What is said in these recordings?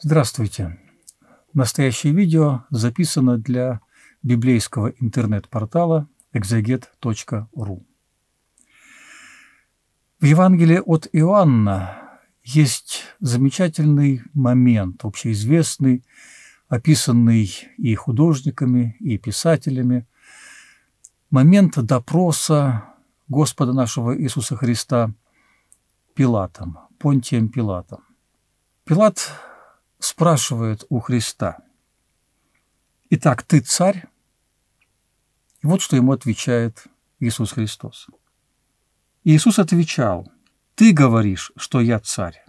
Здравствуйте. Настоящее видео записано для библейского интернет-портала exeget.ru. В Евангелии от Иоанна есть замечательный момент, общеизвестный, описанный и художниками, и писателями, момент допроса Господа нашего Иисуса Христа Пилатом, Понтием Пилатом. Пилат спрашивает у Христа, «Итак, ты царь?» И вот что ему отвечает Иисус Христос. Иисус отвечал, «Ты говоришь, что я царь.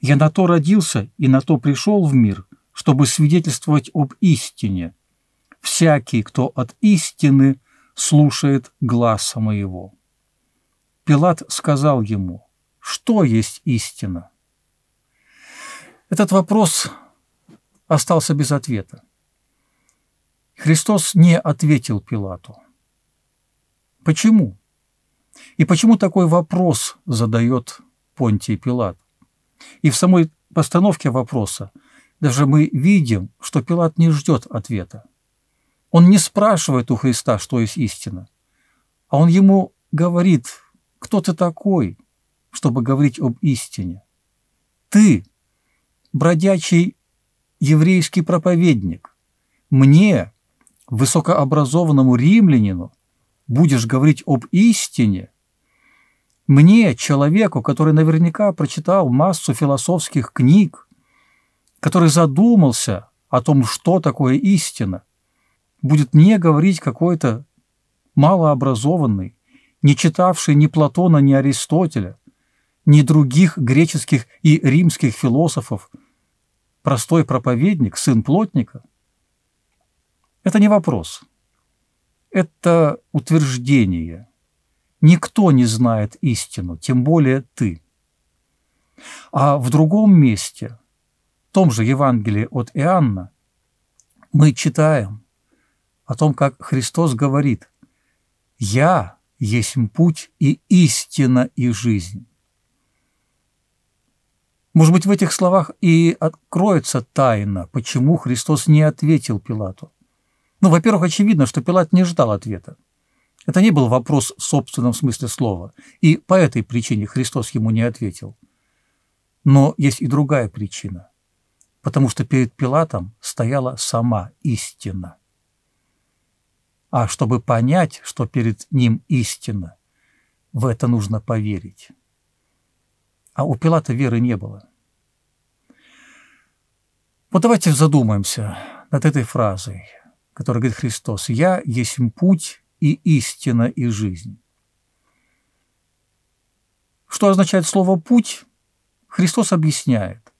Я на то родился и на то пришел в мир, чтобы свидетельствовать об истине. Всякий, кто от истины, слушает гласа моего». Пилат сказал ему, «Что есть истина?» Этот вопрос остался без ответа. Христос не ответил Пилату. Почему? И почему такой вопрос задает Понтий Пилат? И в самой постановке вопроса даже мы видим, что Пилат не ждет ответа. Он не спрашивает у Христа, что есть истина, а он ему говорит, кто ты такой, чтобы говорить об истине. Ты бродячий еврейский проповедник, мне, высокообразованному римлянину, будешь говорить об истине, мне, человеку, который наверняка прочитал массу философских книг, который задумался о том, что такое истина, будет мне говорить какой-то малообразованный, не читавший ни Платона, ни Аристотеля, ни других греческих и римских философов, простой проповедник, сын плотника, это не вопрос. Это утверждение. Никто не знает истину, тем более ты. А в другом месте, в том же Евангелии от Иоанна, мы читаем о том, как Христос говорит «Я есть путь и истина и жизнь». Может быть, в этих словах и откроется тайна, почему Христос не ответил Пилату. Ну, во-первых, очевидно, что Пилат не ждал ответа. Это не был вопрос в собственном смысле слова, и по этой причине Христос ему не ответил. Но есть и другая причина, потому что перед Пилатом стояла сама истина. А чтобы понять, что перед ним истина, в это нужно поверить. А у Пилата веры не было. Вот давайте задумаемся над этой фразой, которая говорит Христос «Я есть путь и истина и жизнь». Что означает слово «путь»? Христос объясняет,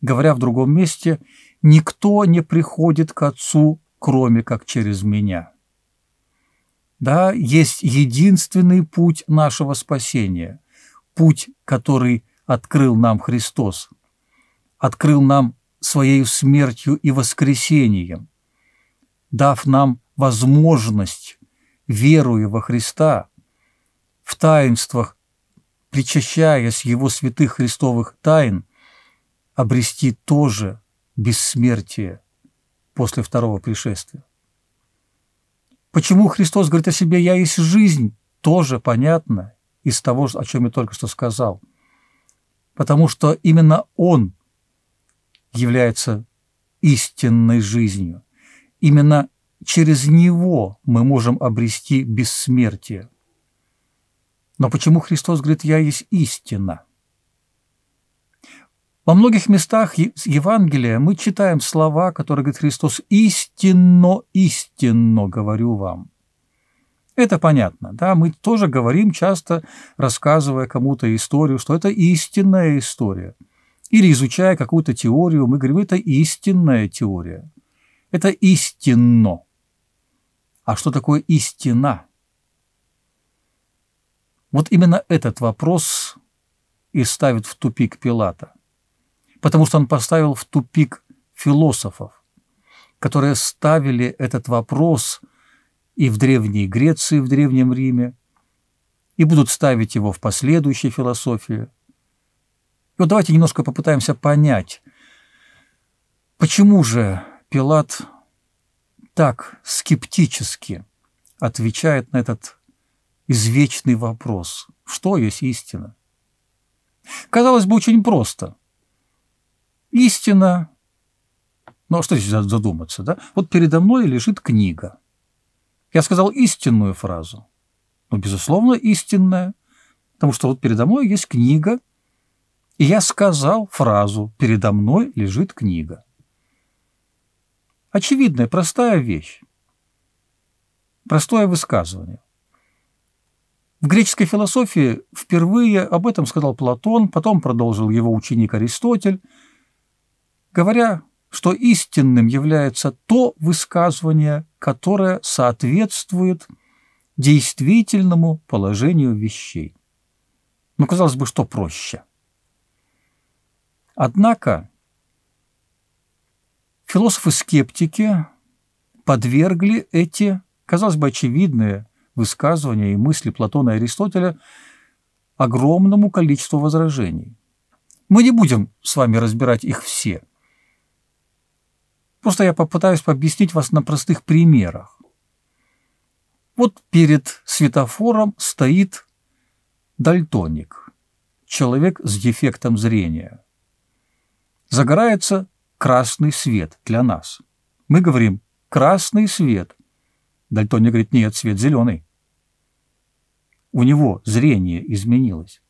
говоря в другом месте «Никто не приходит к Отцу, кроме как через Меня». Да, есть единственный путь нашего спасения, путь, который открыл нам Христос, открыл нам своей смертью и воскресением, дав нам возможность, веруя во Христа, в таинствах, причащаясь Его святых христовых тайн, обрести тоже бессмертие после второго пришествия. Почему Христос говорит о себе «я есть жизнь», тоже понятно из того, о чем я только что сказал. Потому что именно Он – является истинной жизнью. Именно через него мы можем обрести бессмертие. Но почему Христос говорит «Я есть истина»? Во многих местах Евангелия мы читаем слова, которые говорит Христос «Истинно, истинно говорю вам». Это понятно, да, мы тоже говорим часто, рассказывая кому-то историю, что это истинная история – или изучая какую-то теорию, мы говорим, это истинная теория. Это истинно. А что такое истина? Вот именно этот вопрос и ставит в тупик Пилата. Потому что он поставил в тупик философов, которые ставили этот вопрос и в Древней Греции, в Древнем Риме, и будут ставить его в последующей философии – и вот давайте немножко попытаемся понять, Почему же Пилат так скептически отвечает на этот извечный вопрос, что есть истина? Казалось бы, очень просто. Истина, ну а что здесь задуматься, да? Вот передо мной лежит книга. Я сказал истинную фразу. Ну, безусловно, истинная, потому что вот передо мной есть книга, и я сказал фразу «передо мной лежит книга». Очевидная, простая вещь. Простое высказывание. В греческой философии впервые об этом сказал Платон, потом продолжил его ученик Аристотель, говоря, что истинным является то высказывание, которое соответствует действительному положению вещей. Ну, казалось бы, что проще. Однако философы-скептики подвергли эти, казалось бы, очевидные высказывания и мысли Платона и Аристотеля огромному количеству возражений. Мы не будем с вами разбирать их все. Просто я попытаюсь объяснить вас на простых примерах. Вот перед светофором стоит дальтоник, человек с дефектом зрения. Загорается красный свет для нас. Мы говорим «красный свет», Дальтоник говорит, нет, цвет зеленый. У него зрение изменилось.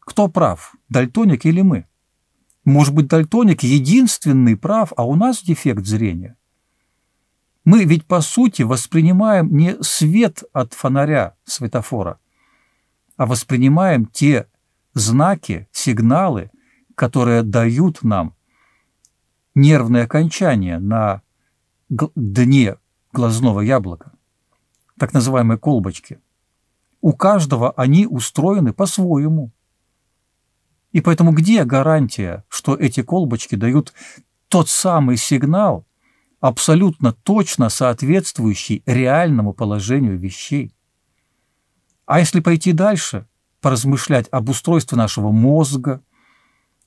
Кто прав, дальтоник или мы? Может быть, дальтоник единственный прав, а у нас дефект зрения? Мы ведь, по сути, воспринимаем не свет от фонаря светофора, а воспринимаем те знаки, сигналы, которые дают нам нервные окончания на дне глазного яблока, так называемые колбочки. У каждого они устроены по-своему. И поэтому где гарантия, что эти колбочки дают тот самый сигнал, абсолютно точно соответствующий реальному положению вещей? А если пойти дальше, поразмышлять об устройстве нашего мозга,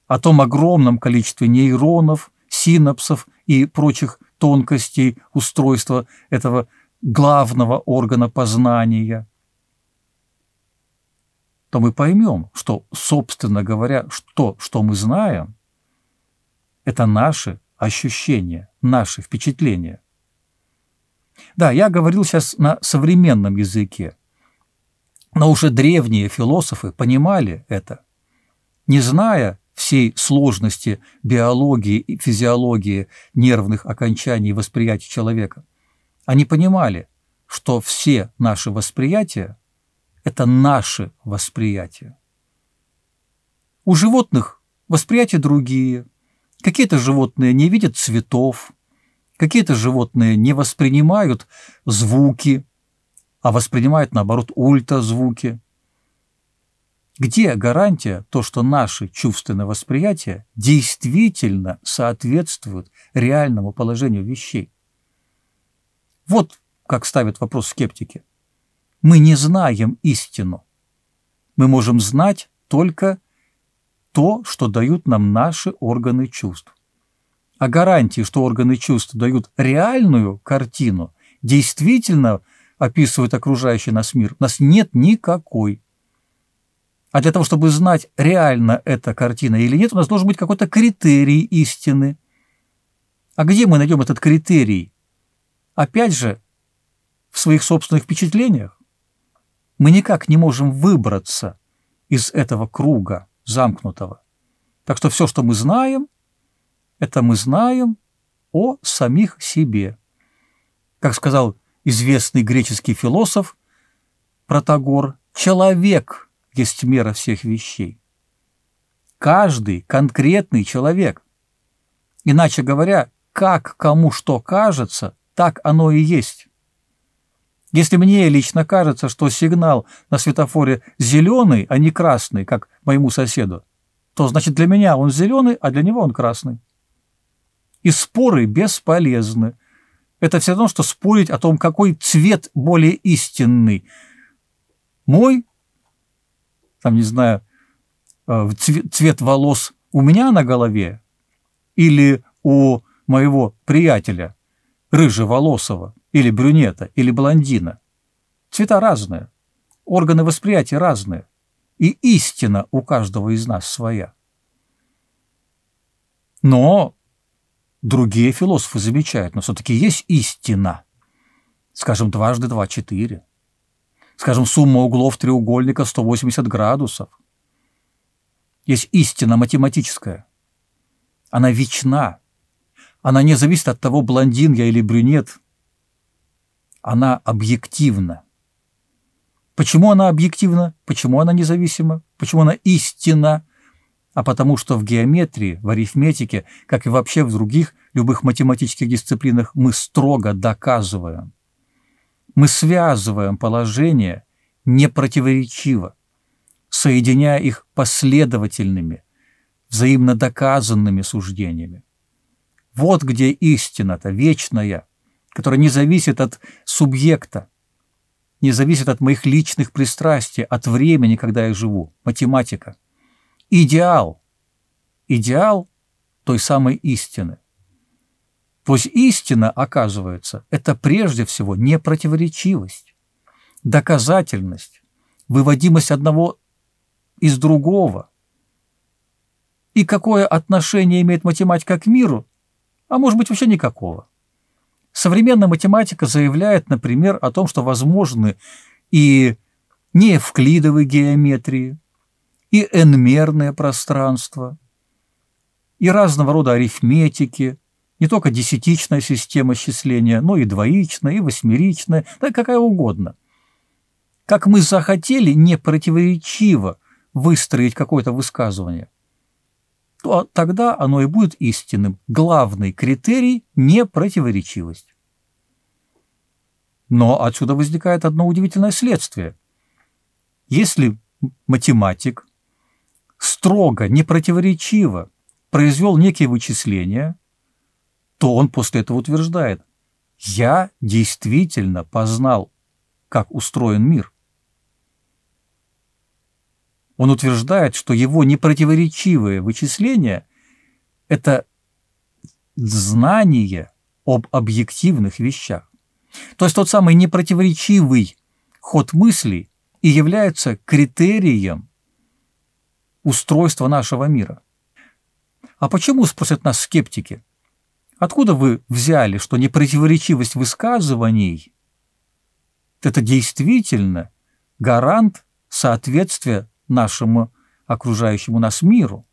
о том огромном количестве нейронов, синапсов и прочих тонкостей устройства этого главного органа познания, то мы поймем, что, собственно говоря, то, что мы знаем, это наши ощущения, наши впечатления. Да, я говорил сейчас на современном языке, но уже древние философы понимали это. Не зная всей сложности биологии и физиологии нервных окончаний восприятия человека. Они понимали, что все наши восприятия – это наши восприятия. У животных восприятия другие. Какие-то животные не видят цветов, какие-то животные не воспринимают звуки, а воспринимают, наоборот, ультразвуки – где гарантия, то, что наши чувственные восприятия действительно соответствуют реальному положению вещей? Вот как ставят вопрос скептики. Мы не знаем истину. Мы можем знать только то, что дают нам наши органы чувств. А гарантии, что органы чувств дают реальную картину, действительно описывают окружающий нас мир, у нас нет никакой. А для того, чтобы знать, реально эта картина или нет, у нас должен быть какой-то критерий истины. А где мы найдем этот критерий? Опять же, в своих собственных впечатлениях. Мы никак не можем выбраться из этого круга замкнутого. Так что все, что мы знаем, это мы знаем о самих себе. Как сказал известный греческий философ Протагор, человек – есть мера всех вещей. Каждый конкретный человек. Иначе говоря, как кому что кажется, так оно и есть. Если мне лично кажется, что сигнал на светофоре зеленый, а не красный, как моему соседу, то значит для меня он зеленый, а для него он красный. И споры бесполезны. Это все равно, что спорить о том, какой цвет более истинный. Мой там, не знаю, э, цвет волос у меня на голове или у моего приятеля, рыжеволосого, или брюнета, или блондина. Цвета разные, органы восприятия разные, и истина у каждого из нас своя. Но другие философы замечают, но все-таки есть истина. Скажем, дважды два – четыре. Скажем, сумма углов треугольника 180 градусов. Есть истина математическая. Она вечна. Она не зависит от того, блондин я или брюнет. Она объективна. Почему она объективна? Почему она независима? Почему она истина? А потому что в геометрии, в арифметике, как и вообще в других любых математических дисциплинах, мы строго доказываем. Мы связываем положения непротиворечиво, соединяя их последовательными, взаимно доказанными суждениями. Вот где истина-то вечная, которая не зависит от субъекта, не зависит от моих личных пристрастий, от времени, когда я живу. Математика. Идеал. Идеал той самой истины. То есть истина, оказывается, это прежде всего непротиворечивость, доказательность, выводимость одного из другого. И какое отношение имеет математика к миру? А может быть, вообще никакого. Современная математика заявляет, например, о том, что возможны и неевклидовые геометрии, и n-мерное пространство, и разного рода арифметики, не только десятичная система счисления, но и двоичная, и восьмеричная, да какая угодно. Как мы захотели непротиворечиво выстроить какое-то высказывание – то тогда оно и будет истинным. Главный критерий – непротиворечивость. Но отсюда возникает одно удивительное следствие. Если математик строго, непротиворечиво произвел некие вычисления, то он после этого утверждает, я действительно познал, как устроен мир. Он утверждает, что его непротиворечивые вычисления – это знание об объективных вещах. То есть тот самый непротиворечивый ход мыслей и является критерием устройства нашего мира. А почему, спросят нас скептики, откуда вы взяли, что непротиворечивость высказываний – это действительно гарант соответствия нашему окружающему нас миру.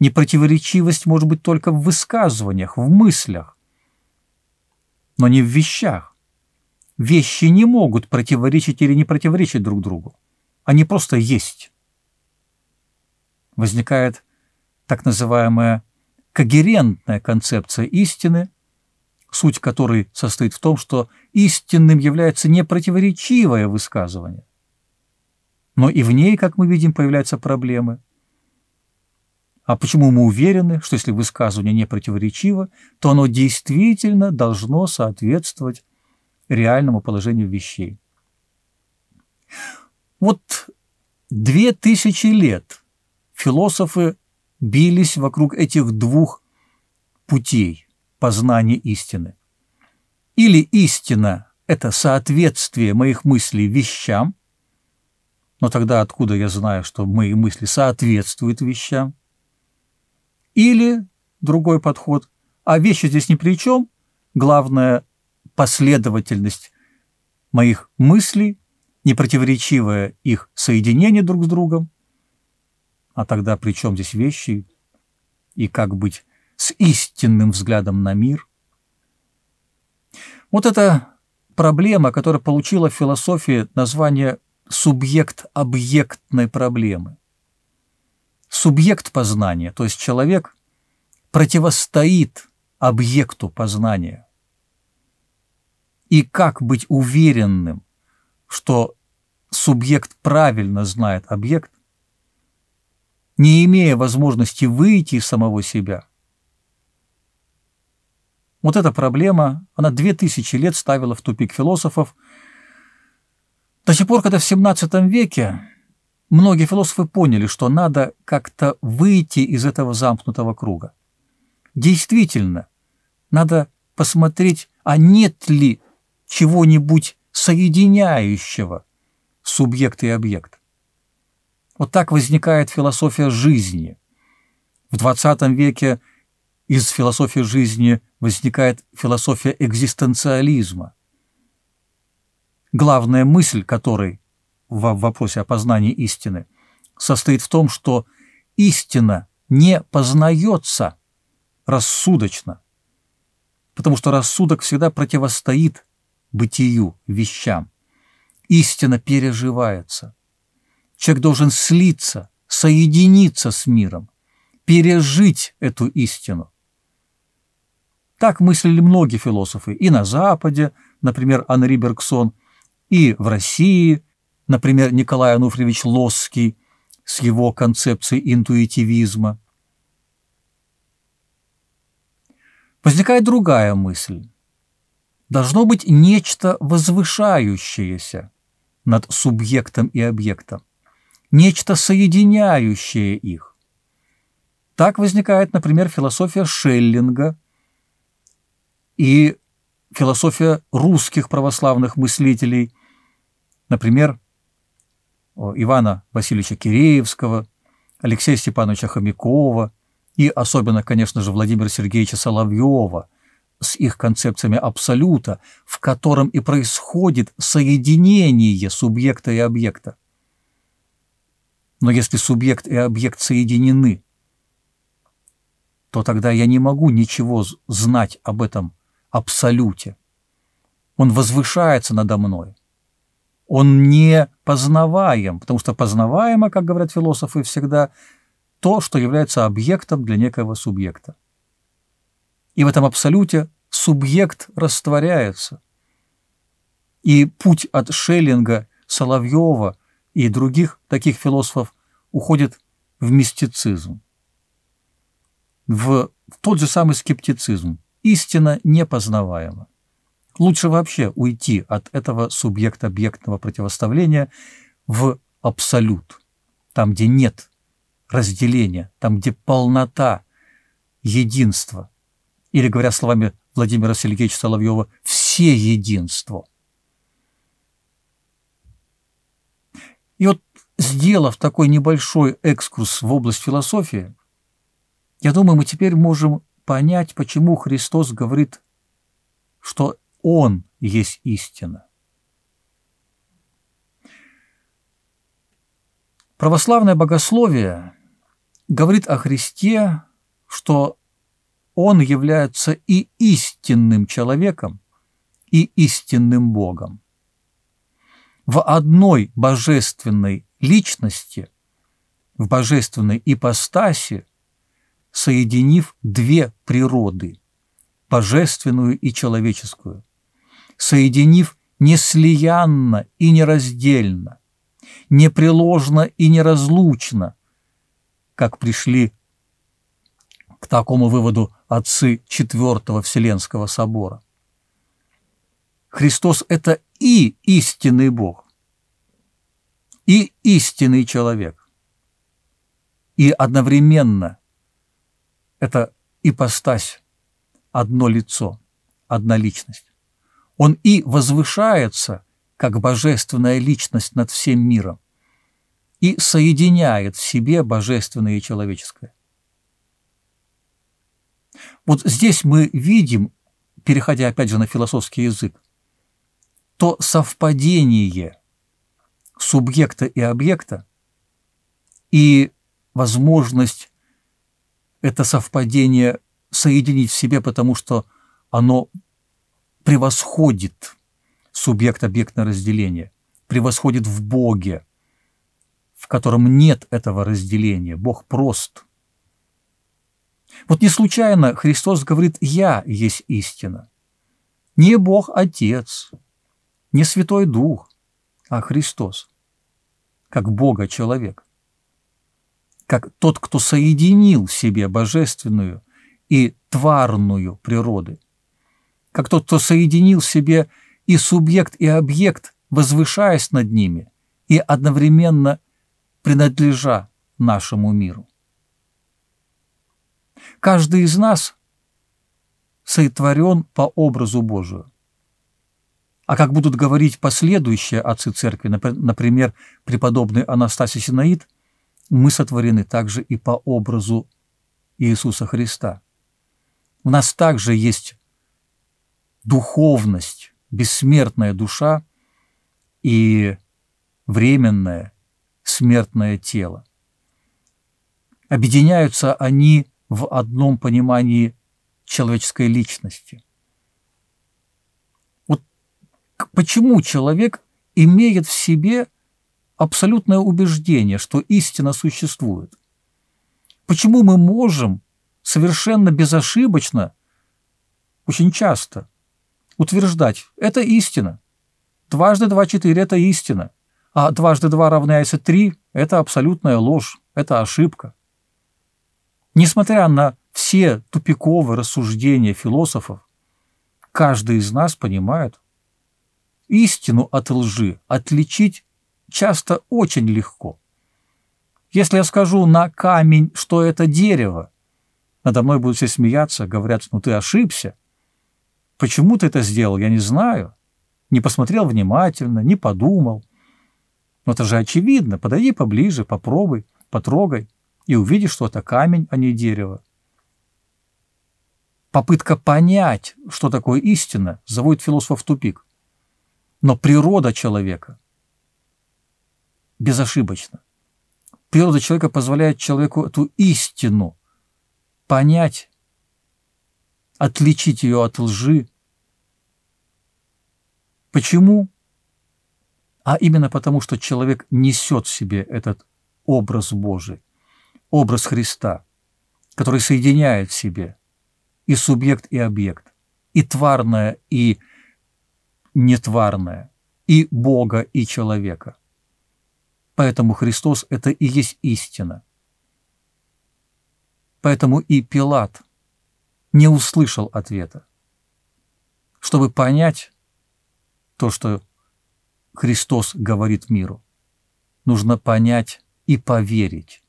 Непротиворечивость может быть только в высказываниях, в мыслях, но не в вещах. Вещи не могут противоречить или не противоречить друг другу. Они просто есть. Возникает так называемая когерентная концепция истины, суть которой состоит в том, что истинным является непротиворечивое высказывание. Но и в ней, как мы видим, появляются проблемы. А почему мы уверены, что если высказывание не противоречиво, то оно действительно должно соответствовать реальному положению вещей? Вот две тысячи лет философы бились вокруг этих двух путей познания истины. Или истина – это соответствие моих мыслей вещам – но тогда откуда я знаю, что мои мысли соответствуют вещам? Или другой подход, а вещи здесь ни при чем, главное последовательность моих мыслей, непротиворечивое их соединение друг с другом. А тогда при чем здесь вещи и как быть с истинным взглядом на мир? Вот эта проблема, которая получила в философии название субъект объектной проблемы. Субъект познания, то есть человек, противостоит объекту познания. И как быть уверенным, что субъект правильно знает объект, не имея возможности выйти из самого себя. Вот эта проблема, она две тысячи лет ставила в тупик философов – до сих пор, когда в XVII веке многие философы поняли, что надо как-то выйти из этого замкнутого круга. действительно надо посмотреть, а нет ли чего-нибудь соединяющего субъект и объект. Вот так возникает философия жизни. В XX веке из философии жизни возникает философия экзистенциализма, главная мысль которой в вопросе опознания истины состоит в том, что истина не познается рассудочно, потому что рассудок всегда противостоит бытию, вещам. Истина переживается. Человек должен слиться, соединиться с миром, пережить эту истину. Так мыслили многие философы и на Западе, например, Анри Бергсон, и в России, например, Николай Ануфриевич Лосский с его концепцией интуитивизма. Возникает другая мысль. Должно быть нечто возвышающееся над субъектом и объектом, нечто соединяющее их. Так возникает, например, философия Шеллинга и философия русских православных мыслителей, например, Ивана Васильевича Киреевского, Алексея Степановича Хомякова и особенно, конечно же, Владимира Сергеевича Соловьева с их концепциями абсолюта, в котором и происходит соединение субъекта и объекта. Но если субъект и объект соединены, то тогда я не могу ничего знать об этом абсолюте. Он возвышается надо мной он не познаваем, потому что познаваемо, как говорят философы всегда, то, что является объектом для некого субъекта. И в этом абсолюте субъект растворяется. И путь от Шеллинга, Соловьева и других таких философов уходит в мистицизм, в тот же самый скептицизм. Истина непознаваема. Лучше вообще уйти от этого субъект-объектного противоставления в абсолют, там, где нет разделения, там, где полнота, единство. Или, говоря словами Владимира Сергеевича Соловьева, все единство. И вот, сделав такой небольшой экскурс в область философии, я думаю, мы теперь можем понять, почему Христос говорит, что он есть истина. Православное богословие говорит о Христе, что Он является и истинным человеком, и истинным Богом. В одной божественной личности, в божественной ипостаси, соединив две природы – божественную и человеческую – соединив неслиянно и нераздельно, непреложно и неразлучно, как пришли к такому выводу отцы Четвертого Вселенского Собора. Христос – это и истинный Бог, и истинный человек, и одновременно это ипостась, одно лицо, одна личность. Он и возвышается, как божественная личность над всем миром, и соединяет в себе божественное и человеческое. Вот здесь мы видим, переходя опять же на философский язык, то совпадение субъекта и объекта и возможность это совпадение соединить в себе, потому что оно превосходит субъект-объектное разделение, превосходит в Боге, в котором нет этого разделения. Бог прост. Вот не случайно Христос говорит «Я есть истина». Не Бог Отец, не Святой Дух, а Христос, как Бога человек, как тот, кто соединил в себе божественную и тварную природы – как тот, кто соединил в себе и субъект, и объект, возвышаясь над ними и одновременно принадлежа нашему миру. Каждый из нас сотворен по образу Божию. А как будут говорить последующие отцы церкви, например, преподобный Анастасий Синаид, мы сотворены также и по образу Иисуса Христа. У нас также есть духовность, бессмертная душа и временное смертное тело. Объединяются они в одном понимании человеческой личности. Вот почему человек имеет в себе абсолютное убеждение, что истина существует? Почему мы можем совершенно безошибочно, очень часто, утверждать, это истина. Дважды два – четыре – это истина. А дважды два равняется три – это абсолютная ложь, это ошибка. Несмотря на все тупиковые рассуждения философов, каждый из нас понимает, истину от лжи отличить часто очень легко. Если я скажу на камень, что это дерево, надо мной будут все смеяться, говорят, ну ты ошибся. Почему ты это сделал, я не знаю. Не посмотрел внимательно, не подумал. Но это же очевидно. Подойди поближе, попробуй, потрогай, и увидишь, что это камень, а не дерево. Попытка понять, что такое истина, заводит философа в тупик. Но природа человека безошибочна. Природа человека позволяет человеку эту истину понять, отличить ее от лжи. Почему? А именно потому, что человек несет в себе этот образ Божий, образ Христа, который соединяет в себе и субъект, и объект, и тварное, и нетварное, и Бога, и человека. Поэтому Христос – это и есть истина – Поэтому и Пилат не услышал ответа. Чтобы понять то, что Христос говорит миру, нужно понять и поверить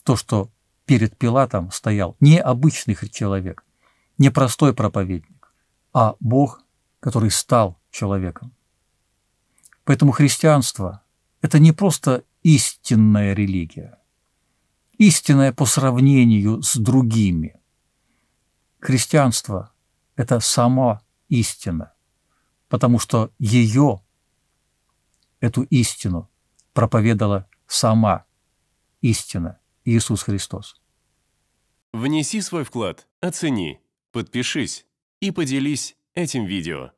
в то, что перед Пилатом стоял не обычный человек, не простой проповедник, а Бог, который стал человеком. Поэтому христианство – это не просто истинная религия – истинное по сравнению с другими. Христианство – это сама истина, потому что ее, эту истину, проповедала сама истина Иисус Христос. Внеси свой вклад, оцени, подпишись и поделись этим видео.